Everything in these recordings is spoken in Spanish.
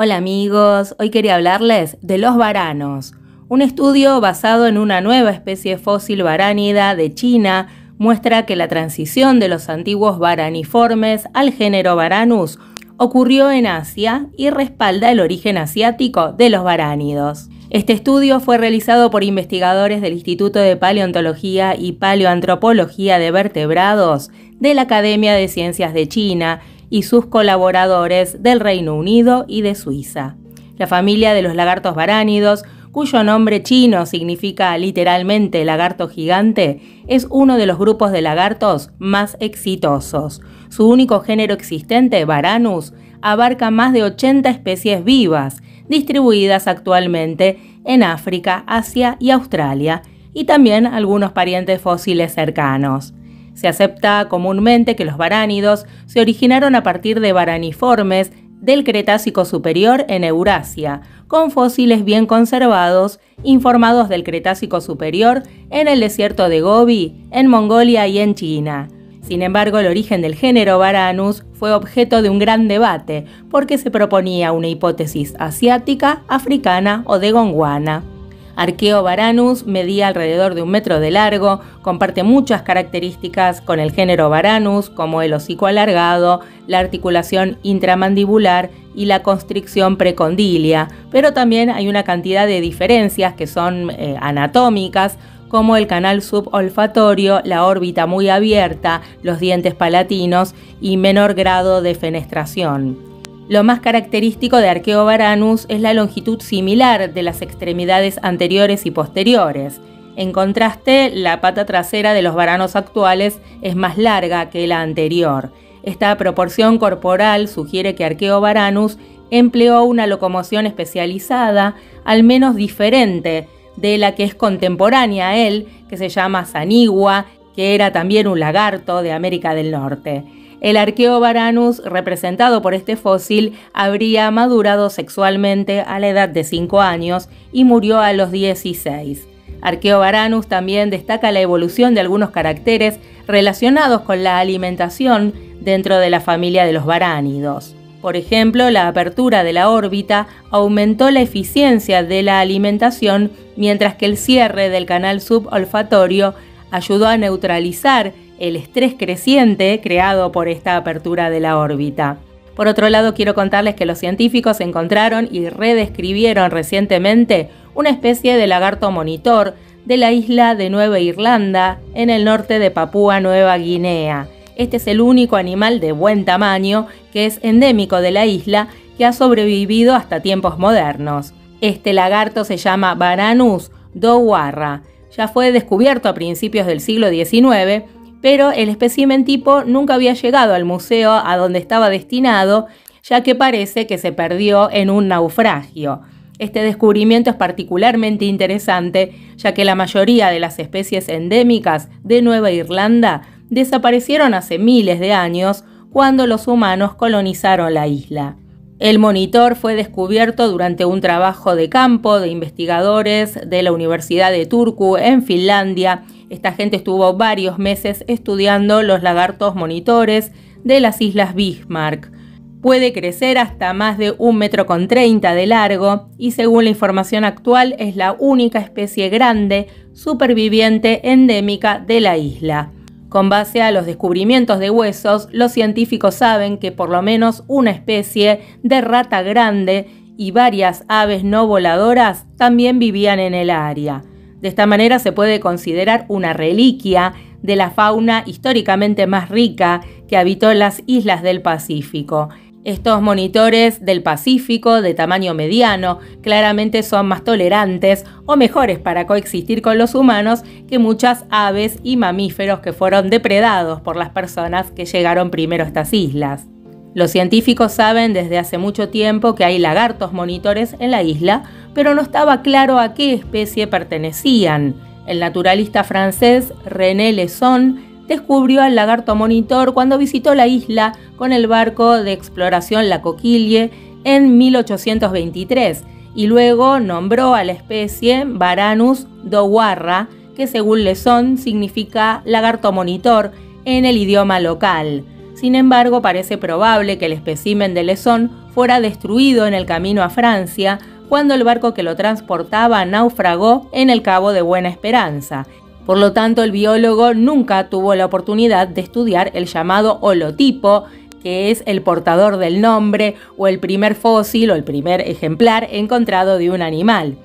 Hola amigos, hoy quería hablarles de los varanos. Un estudio basado en una nueva especie fósil varánida de China muestra que la transición de los antiguos varaniformes al género Varanus ocurrió en Asia y respalda el origen asiático de los varánidos. Este estudio fue realizado por investigadores del Instituto de Paleontología y Paleoantropología de Vertebrados de la Academia de Ciencias de China y sus colaboradores del Reino Unido y de Suiza. La familia de los lagartos varánidos, cuyo nombre chino significa literalmente lagarto gigante, es uno de los grupos de lagartos más exitosos. Su único género existente, Varanus, abarca más de 80 especies vivas, distribuidas actualmente en África, Asia y Australia, y también algunos parientes fósiles cercanos. Se acepta comúnmente que los varánidos se originaron a partir de varaniformes del Cretácico superior en Eurasia, con fósiles bien conservados, informados del Cretácico superior en el desierto de Gobi, en Mongolia y en China. Sin embargo, el origen del género Varanus fue objeto de un gran debate, porque se proponía una hipótesis asiática, africana o de Gondwana. Arqueo varanus medía alrededor de un metro de largo, comparte muchas características con el género varanus, como el hocico alargado, la articulación intramandibular y la constricción precondilia, pero también hay una cantidad de diferencias que son eh, anatómicas, como el canal subolfatorio, la órbita muy abierta, los dientes palatinos y menor grado de fenestración. Lo más característico de Archaeovaranus es la longitud similar de las extremidades anteriores y posteriores. En contraste, la pata trasera de los varanos actuales es más larga que la anterior. Esta proporción corporal sugiere que Archaeovaranus empleó una locomoción especializada, al menos diferente de la que es contemporánea a él, que se llama Sanigua, que era también un lagarto de América del Norte. El Archaeovaranus, representado por este fósil, habría madurado sexualmente a la edad de 5 años y murió a los 16. Archaeovaranus también destaca la evolución de algunos caracteres relacionados con la alimentación dentro de la familia de los varánidos. Por ejemplo, la apertura de la órbita aumentó la eficiencia de la alimentación, mientras que el cierre del canal subolfatorio ayudó a neutralizar el estrés creciente creado por esta apertura de la órbita. Por otro lado, quiero contarles que los científicos encontraron y redescribieron recientemente una especie de lagarto monitor de la isla de Nueva Irlanda, en el norte de Papúa Nueva Guinea. Este es el único animal de buen tamaño que es endémico de la isla que ha sobrevivido hasta tiempos modernos. Este lagarto se llama Varanus dowarra. Ya fue descubierto a principios del siglo XIX pero el espécimen tipo nunca había llegado al museo a donde estaba destinado, ya que parece que se perdió en un naufragio. Este descubrimiento es particularmente interesante, ya que la mayoría de las especies endémicas de Nueva Irlanda desaparecieron hace miles de años cuando los humanos colonizaron la isla. El monitor fue descubierto durante un trabajo de campo de investigadores de la Universidad de Turku en Finlandia esta gente estuvo varios meses estudiando los lagartos monitores de las islas Bismarck. Puede crecer hasta más de un metro con treinta de largo y según la información actual es la única especie grande superviviente endémica de la isla. Con base a los descubrimientos de huesos, los científicos saben que por lo menos una especie de rata grande y varias aves no voladoras también vivían en el área. De esta manera se puede considerar una reliquia de la fauna históricamente más rica que habitó las islas del Pacífico. Estos monitores del Pacífico de tamaño mediano claramente son más tolerantes o mejores para coexistir con los humanos que muchas aves y mamíferos que fueron depredados por las personas que llegaron primero a estas islas. Los científicos saben desde hace mucho tiempo que hay lagartos monitores en la isla, pero no estaba claro a qué especie pertenecían. El naturalista francés René Lesson descubrió al lagarto monitor cuando visitó la isla con el barco de exploración La Coquille en 1823 y luego nombró a la especie Varanus dowarra, que según Lesson significa lagarto monitor en el idioma local. Sin embargo, parece probable que el espécimen de Lesón fuera destruido en el camino a Francia cuando el barco que lo transportaba naufragó en el Cabo de Buena Esperanza. Por lo tanto, el biólogo nunca tuvo la oportunidad de estudiar el llamado holotipo, que es el portador del nombre o el primer fósil o el primer ejemplar encontrado de un animal.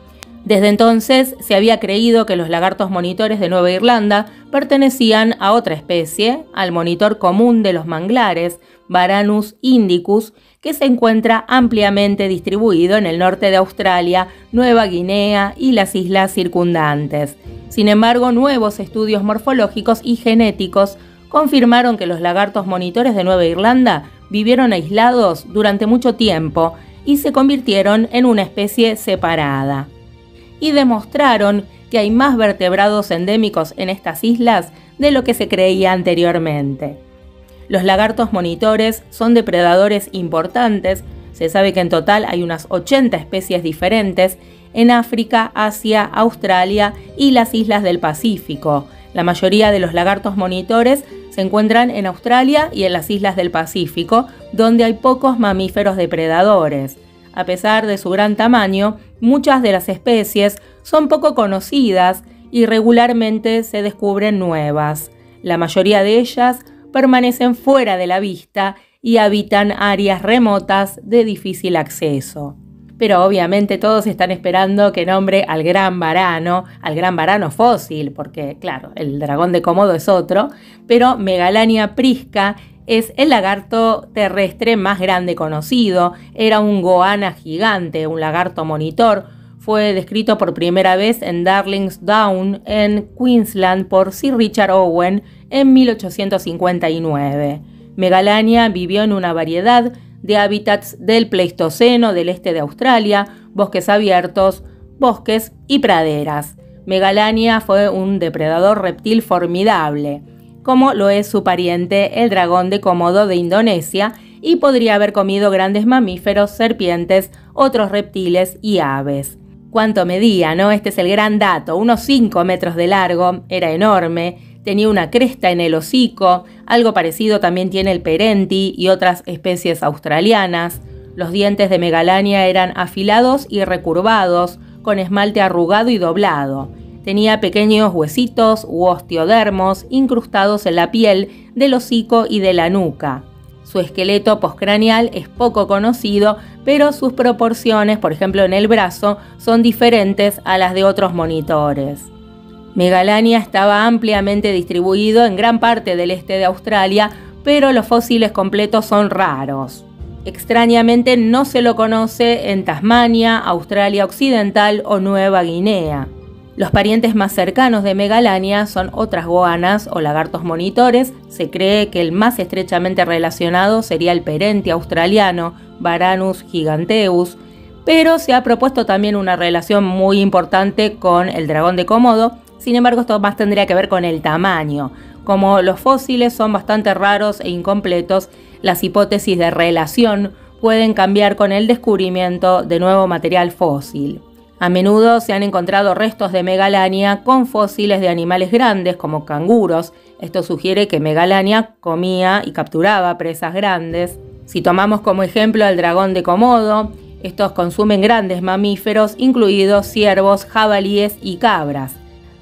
Desde entonces se había creído que los lagartos monitores de Nueva Irlanda pertenecían a otra especie, al monitor común de los manglares, Varanus indicus, que se encuentra ampliamente distribuido en el norte de Australia, Nueva Guinea y las islas circundantes. Sin embargo, nuevos estudios morfológicos y genéticos confirmaron que los lagartos monitores de Nueva Irlanda vivieron aislados durante mucho tiempo y se convirtieron en una especie separada y demostraron que hay más vertebrados endémicos en estas islas de lo que se creía anteriormente. Los lagartos monitores son depredadores importantes, se sabe que en total hay unas 80 especies diferentes en África, Asia, Australia y las islas del Pacífico. La mayoría de los lagartos monitores se encuentran en Australia y en las islas del Pacífico, donde hay pocos mamíferos depredadores. A pesar de su gran tamaño, muchas de las especies son poco conocidas y regularmente se descubren nuevas. La mayoría de ellas permanecen fuera de la vista y habitan áreas remotas de difícil acceso. Pero obviamente todos están esperando que nombre al gran varano, al gran varano fósil, porque claro, el dragón de Komodo es otro, pero Megalania prisca es el lagarto terrestre más grande conocido. Era un goana gigante, un lagarto monitor. Fue descrito por primera vez en Darlings Down, en Queensland, por Sir Richard Owen en 1859. Megalania vivió en una variedad de hábitats del Pleistoceno del este de Australia, bosques abiertos, bosques y praderas. Megalania fue un depredador reptil formidable como lo es su pariente el dragón de Komodo de Indonesia, y podría haber comido grandes mamíferos, serpientes, otros reptiles y aves. ¿Cuánto medía, no? Este es el gran dato, unos 5 metros de largo, era enorme, tenía una cresta en el hocico, algo parecido también tiene el perenti y otras especies australianas. Los dientes de Megalania eran afilados y recurvados, con esmalte arrugado y doblado. Tenía pequeños huesitos u osteodermos incrustados en la piel del hocico y de la nuca. Su esqueleto postcraneal es poco conocido, pero sus proporciones, por ejemplo en el brazo, son diferentes a las de otros monitores. Megalania estaba ampliamente distribuido en gran parte del este de Australia, pero los fósiles completos son raros. Extrañamente no se lo conoce en Tasmania, Australia Occidental o Nueva Guinea. Los parientes más cercanos de Megalania son otras goanas o lagartos monitores. Se cree que el más estrechamente relacionado sería el perente australiano, Varanus giganteus, pero se ha propuesto también una relación muy importante con el dragón de Komodo. Sin embargo, esto más tendría que ver con el tamaño. Como los fósiles son bastante raros e incompletos, las hipótesis de relación pueden cambiar con el descubrimiento de nuevo material fósil. A menudo se han encontrado restos de Megalania con fósiles de animales grandes como canguros. Esto sugiere que Megalania comía y capturaba presas grandes. Si tomamos como ejemplo al dragón de Komodo, estos consumen grandes mamíferos, incluidos ciervos, jabalíes y cabras.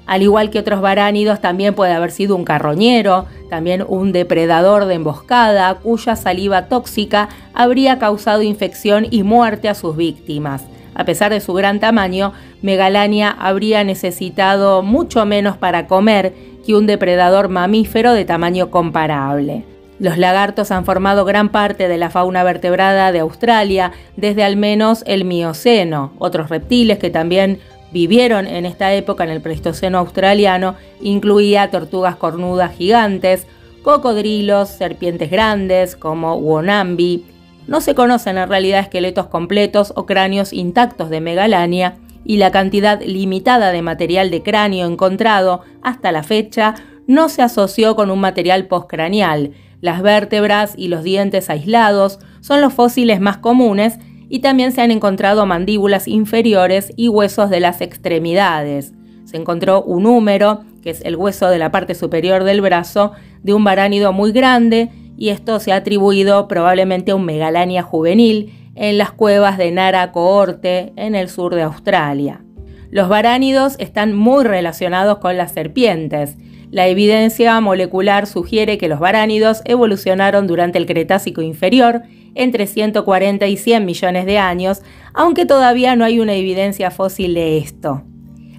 Al igual que otros varánidos, también puede haber sido un carroñero, también un depredador de emboscada, cuya saliva tóxica habría causado infección y muerte a sus víctimas. A pesar de su gran tamaño, Megalania habría necesitado mucho menos para comer que un depredador mamífero de tamaño comparable. Los lagartos han formado gran parte de la fauna vertebrada de Australia desde al menos el Mioceno. Otros reptiles que también vivieron en esta época en el Pleistoceno australiano incluía tortugas cornudas gigantes, cocodrilos, serpientes grandes como Wonambi, no se conocen en realidad esqueletos completos o cráneos intactos de Megalania y la cantidad limitada de material de cráneo encontrado hasta la fecha no se asoció con un material postcraneal. Las vértebras y los dientes aislados son los fósiles más comunes y también se han encontrado mandíbulas inferiores y huesos de las extremidades. Se encontró un húmero, que es el hueso de la parte superior del brazo, de un varánido muy grande y esto se ha atribuido probablemente a un megalania juvenil. en las cuevas de Nara Coorte, en el sur de Australia. Los varánidos están muy relacionados con las serpientes. La evidencia molecular sugiere que los varánidos evolucionaron durante el Cretácico inferior, entre 140 y 100 millones de años, aunque todavía no hay una evidencia fósil de esto.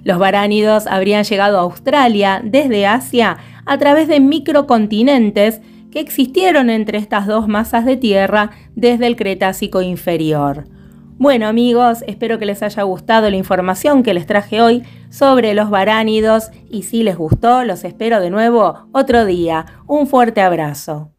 Los varánidos habrían llegado a Australia desde Asia a través de microcontinentes que existieron entre estas dos masas de tierra desde el Cretácico inferior. Bueno amigos, espero que les haya gustado la información que les traje hoy sobre los varánidos y si les gustó, los espero de nuevo otro día. Un fuerte abrazo.